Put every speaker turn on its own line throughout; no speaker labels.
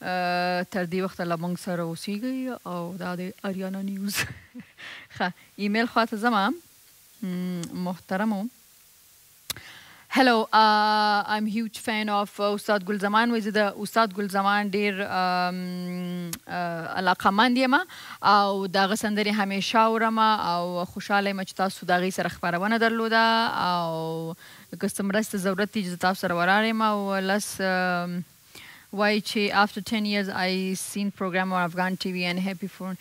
تر دې وخته له موږ سره اوسیږئ او دا د اریانا نیوز ښه ایمیل خواته زما محترمو هلو ایم هیوج فین اف استاد ګل زمان وای زه د استاد ګل زمان ډیر علاقه مند یم او دا غسندري همیشه اورم او خوشاله یم چې تاسو دا غي سره خبرونه درلوده او که څه مرسته ضرورت دي چې تاسو سره ورارم او لس وایی چی افټر 10 ییرز آی سین پروګرام اون افغان ټی وی اینډ هپی فور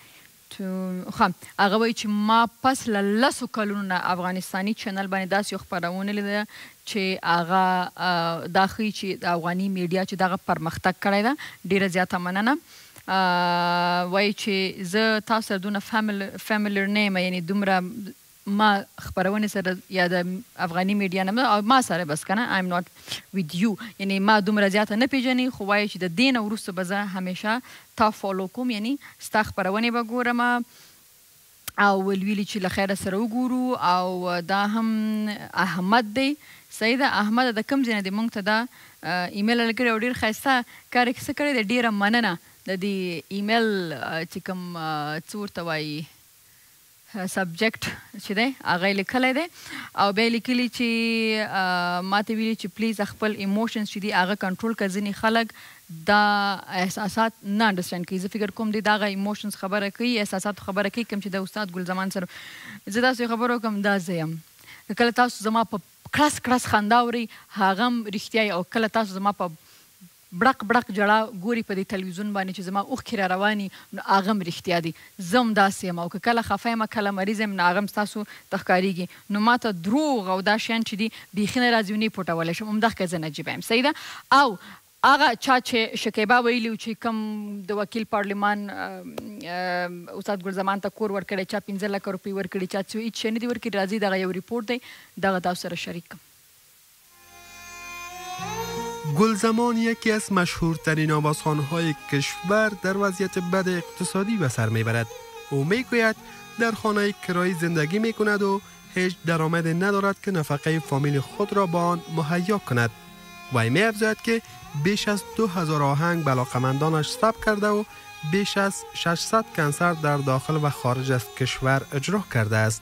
ټو خه هغه وایی چی ما پس له لسو کلونو نه افغانستانی چینل باندې داسې یو خپرونه لیده چی هغه دا ښیی چی د افغانی میډیا چی دغه پرمختګ کړی ده ډیره زیاته مننه وایی چی زه تاسو سره دونه فیملیر نه یم یعنی دومره ما خپرونې سره یا د افغاني میډیا نه او ما سره بس کنه ایم ناټ ویت یو یعنی ما دومره زیاته نه پیژنې خو وایي چې د دې نه وروسته به زه همیشه تا فالو کوم یعنی ستا خپرونې به ګورم او ولویلی چې لخیره سره وګورو او دا هم احمد دی صحیح ده احمد د کم ځای نه دی مونږ ته دا ایمیل لګړي او ډیر خاصه کار کې څه کړی دی ډیره مننه د دې ایمیل چې کوم څور توایي سبجکټ چې دی هغه یې لیکلی دی او بیا یې لیکلي چې ماته ویلي چې پلیز خپل ایموشنز چې دي هغه کنټرول کړه ځینې خلک دا احساسات نه انډرسټینډ کوي زه فکر کوم دی دا هغه ایموشنز خبره کوي احساسات خبره کوي کوم چې د استاد ګل زمان سره زه تاسو خبرو کوم دا زه یم کله تاسو زما په کړس کړس خندا اوري هغه هم رښتیا او کله تاسو زما په بړق بړق ژړا ګوري په دې تلویزیون باندې چې زما اوښکې را رواني نو هغه هم رښتیا دي زه هم داسې یم او که کله خفه یم کله مریضه یم نو هغه هم ستاسو ته ښکاریږي نو ماته دروغ او دا شیان چې دي بیخي نه راځي او نه یې پټولی شم همدښکه زه نجیبه یم صحیح ده او هغه چا چې شکیبا ویلي و چې کوم د وکیل پارلیمان استاد ګل زمان ته کور ورکړی چا پنځه لکه روپۍ ورکړي چا څه هیڅ شی نه دي ورکړي راځي دغه یو ریپورټ دی دغه تاسو سره شریک کوم.
گلزمان یکی از مشهورترین آوازخانهای کشور در وضعیت بد اقتصادی به سر میبرد او میگوید در خانه کرای زندگی میکند و هیچ درآمدی ندارد که نفقه فامیل خود را با آن مهیا کند وی میافزاید که بیش از دو هزار آهنگ بلاقمندانش ثبت کرده و بیش از 600 کنسرت در داخل و خارج از کشور اجرا کرده است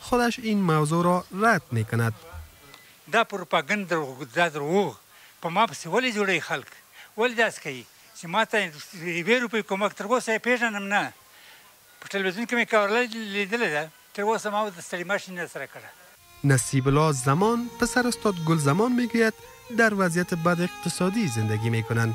خودش این موضوع را رد می کند.
دا پروپاګند دروغ دا دروغ په ما پسې ولې جوړوي خلک ولې داسې کوي چې ما ته یوې روپۍ کمک تر اوسه یې پېژنم نه په ټلوېزیون کې مې کاورله لیدلې ده تر اوسه ما د ستړي ماشي نه سره کړه.
نصیب الله زمان پسر استاد گل زمان میگوید در وضعیت بد اقتصادی زندگی میکنند.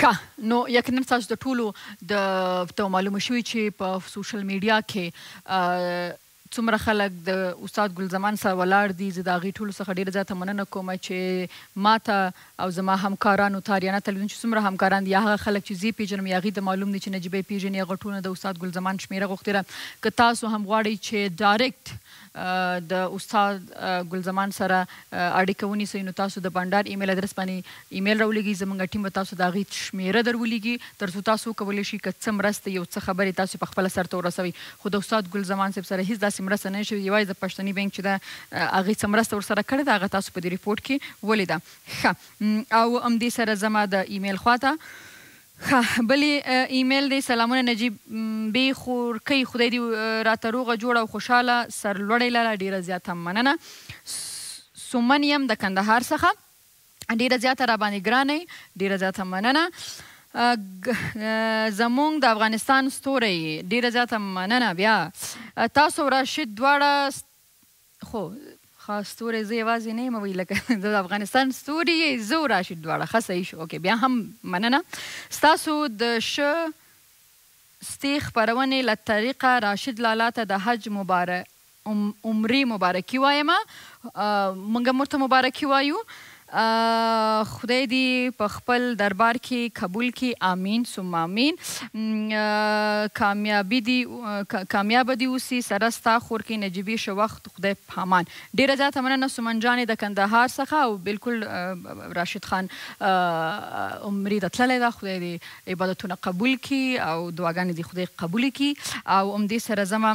ښه نو یقینا تاسو د ټولو د ته معلومه شوی چې په سوشل میډیا کې څومره خلک د استاد ګلزمان سره ولاړ دي زه دا غي ټولو څخه ډیره زیاته مننه کوم چې ماته او زما همکارانو تاریانا تلویزیون چې څومره همکاران دي هغه خلک چې زی پیژنم یا غي د معلوم دي چې نجیبې پیژنې غټونه د استاد ګلزمان شمیره غوښتره که تاسو هم غواړئ چې ډایرکټ د استاد ګل زمان سره اړیکه ونیسئ نو تاسو د بانډار ایمیل ادرس باندې ایمیل راولیږئ زمونږ ټیم به تاسو د هغوی شمیره درولیږي ترڅو تاسو وکولی شئ که څه مرستې یو څه خبرې تاسو پخپله سرته ورسوئ خو د استاد ګل زمان صاحب سره هیڅ داسې مرسته نه ده شوې یوازې د پښتني بانک چې ده هغوی څه مرسته ورسره کړې ده هغه تاسو په دې رپورټ کې ولیده ښه او همدې سره ځمه د ایمیل خواته. ښه بل ایمیل دی. سلامونه نجیب بی خورکۍ خدای دی راته روغ جوړ او خوشحاله سر لوړی لره ډیره زیاته مننه سومن یم د کندهار څخه ډیره زیاته راباندی ګران یی ډیره زیاته مننه زمونږ د افغانستان ستوری یی ډیره زیاته مننه بیا تاسو او راشد دواړه خو ښه ستوری زه یوازې نه یم وی لکه د افغانستان ستوری یې زه او راشد دواړه ښه صحیح شو اوکې بیا هم مننه ستاسو د شه ستې خپرونې له طریقه راشد لالا ته د حج مبارک عمرې مبارکي وایم مونږ هم ورته مبارکي وایو خدای دي په خپل دربار کي قبول کړي امين ثم امين کاميابي دي کاميابه دي اوسي سره ستا خورکي نجيبي شه وخت خدای پامان ډيره زياته مننه سمن جاني د کندهار څخه او بلکل راشد خان عمري ته تللی ده خدای دي عبادتونه قبول کړي او دعاګانې دي خدای قبولې کړي او همدې سره زما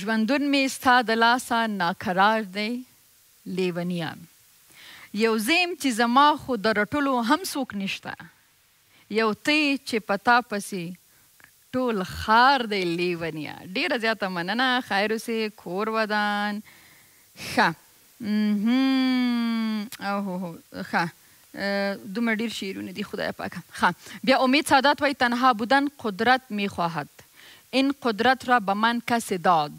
ژوندون مې ستا د لاسه ناکرار دی لېونیان یو زه یم چې زما خو د رټلو هم څوک نشته یو ته یې چې په تا پسې ټول ښار دی لېونیان ډېره زیاته مننه خیر اوسې کور ودان ښه اها اوهو ښه دومره ډیر شعرونه دي خدای پاکه ښه بیا امید سادات وای تنها بودن قدرت میخواهد این قدرت را به من کسی داد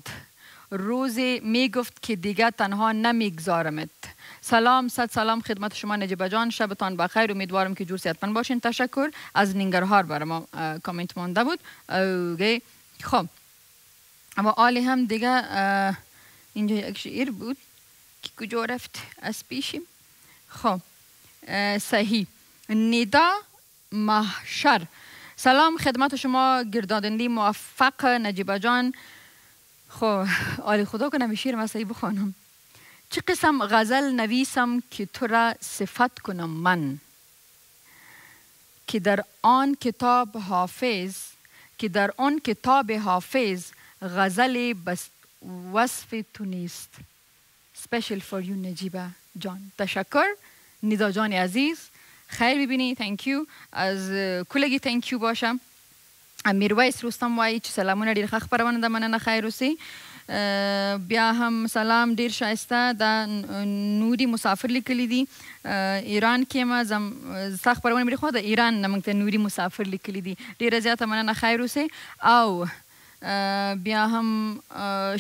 روزی میگفت که دیگه تنها نمیگذارمت سلام صد سلام خدمت شما نجیبه جان شبتان بخیر امیدوارم که جور صحتمند باشین تشکر از ننگرهار برای ما کامنت مانده بود اوگه خب اما آل هم دیگه اینجا یک شعر بود که کجا رفت از پیشیم خب صحیح ندا محشر سلام خدمت شما گردادندی موفق نجیبه جان خو آل خدا کنم شیر مسایی بخوانم چه قسم غزل نویسم که تو را صفت کنم من که در آن کتاب حافظ که در آن کتاب حافظ غزلی به وصف تو نیست Special for you نجیبه جان تشکر ندا جان عزیز خیر ببینی Thank you از کلگی Thank you باشه میرویس رستم وایی چی سلامونه ډیر ښه خپرونه ده مننه خیر اوسی بیا هم سلام ډیر شایسته دا نوری مسافر لیکلی دی ایران کې ما زم ستا خبرونه مې خو د ایران نه موږ ته نوری مسافر لیکلی دی ډیر زیاته مننه خیر اوسی او بیا هم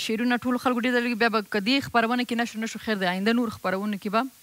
شیرونه ټول خلکو ډیر دلګي بیا به کدی خبرونه کې نشو نشو خیر دی آینده نور خبرونه کې به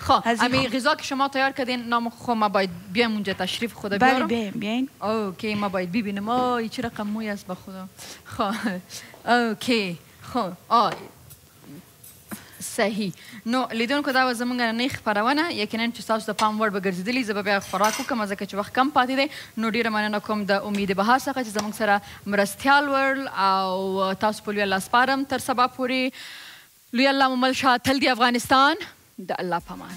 خب امی غذا که شما تیار کردین نام خو ما باید بیایم اونجا تشریف خدا
بیارم بله بیایم بیاین
اوکی ما باید ببینم آی چه رقم موی است با خدا خب اوکی خب آی صحیح نو لیدونکو دا زمونږ نننۍ خپرونه یقینا چې تاسو د پام وړ به ګرځېدلي زه به بیا خوراک وکړم ځکه چې وخت کم پاتې دی نو ډېره مننه کوم د امید بها څخه چې زمونږ سره مرستیال ول او تاسو په لوی الله سپارم تر سبا پورې لوی الله مو مل شه تل دي افغانستان د الله په امان.